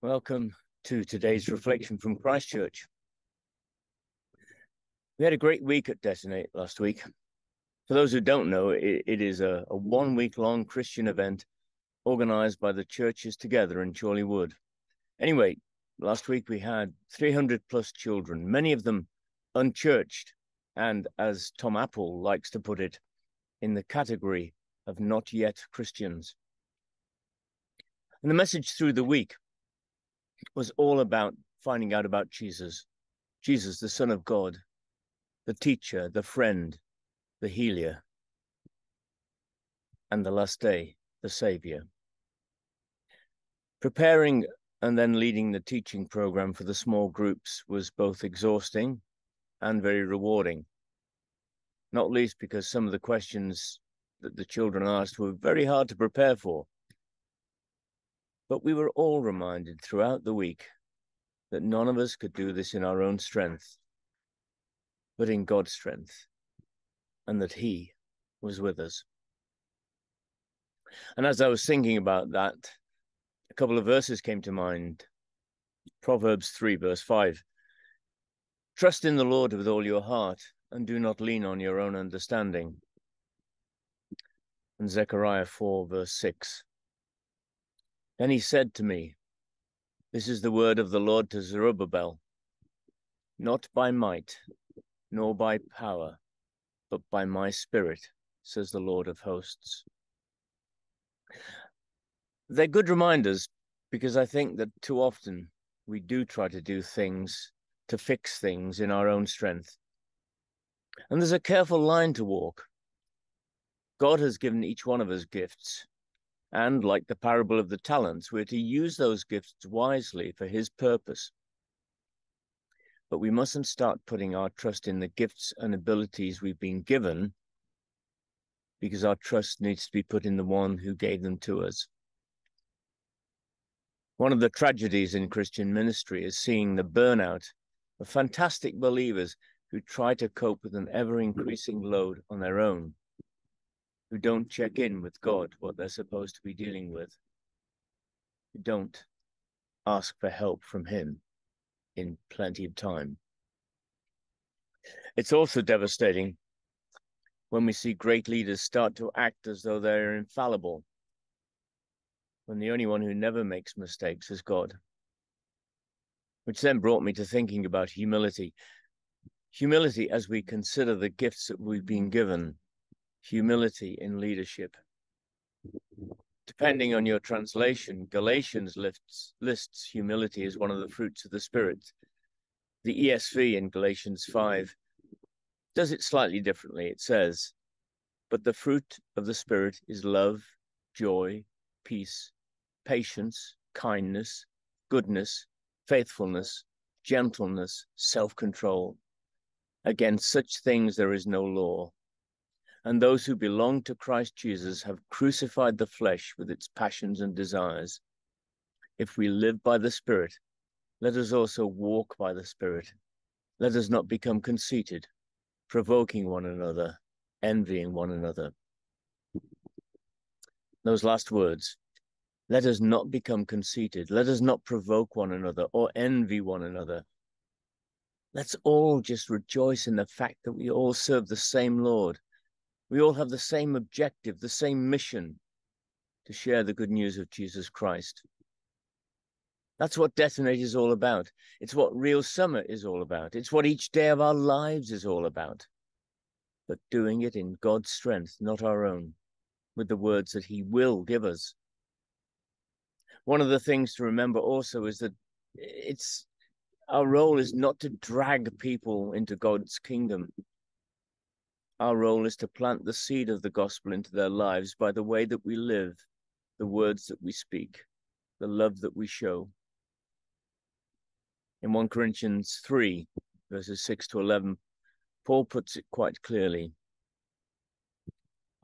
Welcome to today's reflection from Christ Church. We had a great week at Detonate last week. For those who don't know, it, it is a, a one week long Christian event organized by the churches together in Chorleywood. Anyway, last week we had 300 plus children, many of them unchurched, and as Tom Apple likes to put it, in the category of not yet Christians. And the message through the week was all about finding out about Jesus, Jesus, the Son of God, the teacher, the friend, the healer, and the last day, the Savior. Preparing and then leading the teaching program for the small groups was both exhausting and very rewarding, not least because some of the questions that the children asked were very hard to prepare for. But we were all reminded throughout the week that none of us could do this in our own strength, but in God's strength, and that He was with us. And as I was thinking about that, a couple of verses came to mind. Proverbs 3, verse 5. Trust in the Lord with all your heart, and do not lean on your own understanding. And Zechariah 4, verse 6. Then he said to me, This is the word of the Lord to Zerubbabel, not by might, nor by power, but by my spirit, says the Lord of hosts. They're good reminders because I think that too often we do try to do things to fix things in our own strength. And there's a careful line to walk. God has given each one of us gifts, and like the parable of the talents, we're to use those gifts wisely for his purpose. But we mustn't start putting our trust in the gifts and abilities we've been given because our trust needs to be put in the one who gave them to us. One of the tragedies in Christian ministry is seeing the burnout of fantastic believers who try to cope with an ever increasing load on their own who don't check in with God, what they're supposed to be dealing with, who don't ask for help from Him in plenty of time. It's also devastating when we see great leaders start to act as though they're infallible, when the only one who never makes mistakes is God. Which then brought me to thinking about humility. Humility as we consider the gifts that we've been given humility in leadership. Depending on your translation, Galatians lists, lists humility as one of the fruits of the Spirit. The ESV in Galatians 5 does it slightly differently. It says, But the fruit of the Spirit is love, joy, peace, patience, kindness, goodness, faithfulness, gentleness, self control. Against such things there is no law and those who belong to Christ Jesus have crucified the flesh with its passions and desires. If we live by the Spirit, let us also walk by the Spirit. Let us not become conceited, provoking one another, envying one another. Those last words. Let us not become conceited. Let us not provoke one another or envy one another. Let's all just rejoice in the fact that we all serve the same Lord we all have the same objective, the same mission to share the good news of Jesus Christ. That's what Detonate is all about. It's what Real Summer is all about. It's what each day of our lives is all about. But doing it in God's strength, not our own, with the words that He will give us. One of the things to remember also is that it's our role is not to drag people into God's kingdom. Our role is to plant the seed of the gospel into their lives by the way that we live, the words that we speak, the love that we show. In 1 Corinthians 3, verses 6 to 11, Paul puts it quite clearly.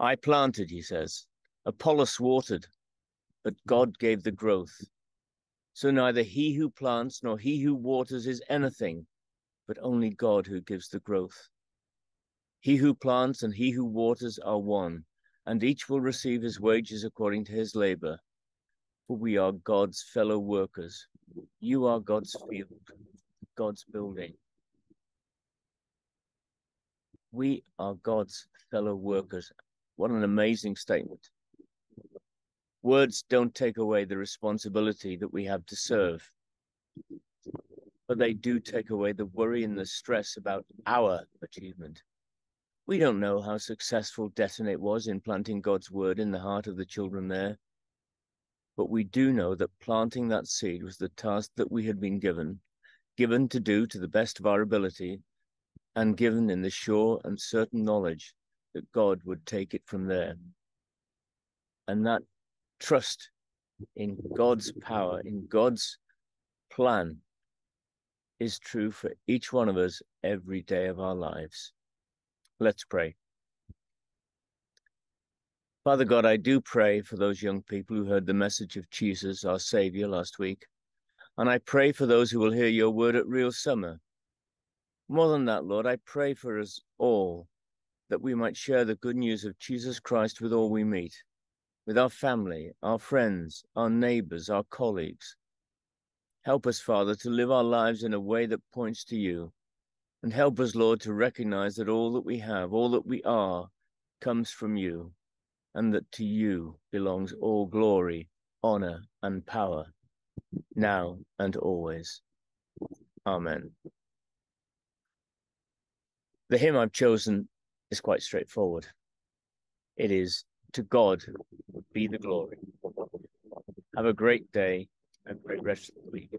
I planted, he says, Apollos watered, but God gave the growth. So neither he who plants nor he who waters is anything, but only God who gives the growth. He who plants and he who waters are one, and each will receive his wages according to his labor. For we are God's fellow workers. You are God's field, God's building. We are God's fellow workers. What an amazing statement. Words don't take away the responsibility that we have to serve, but they do take away the worry and the stress about our achievement. We don't know how successful Detonate was in planting God's word in the heart of the children there, but we do know that planting that seed was the task that we had been given, given to do to the best of our ability, and given in the sure and certain knowledge that God would take it from there. And that trust in God's power, in God's plan, is true for each one of us every day of our lives. Let's pray. Father God, I do pray for those young people who heard the message of Jesus, our Savior, last week. And I pray for those who will hear your word at Real Summer. More than that, Lord, I pray for us all that we might share the good news of Jesus Christ with all we meet with our family, our friends, our neighbors, our colleagues. Help us, Father, to live our lives in a way that points to you. And help us, Lord, to recognize that all that we have, all that we are, comes from you, and that to you belongs all glory, honor, and power, now and always. Amen. The hymn I've chosen is quite straightforward. It is to God be the glory. Have a great day, and great rest of the week.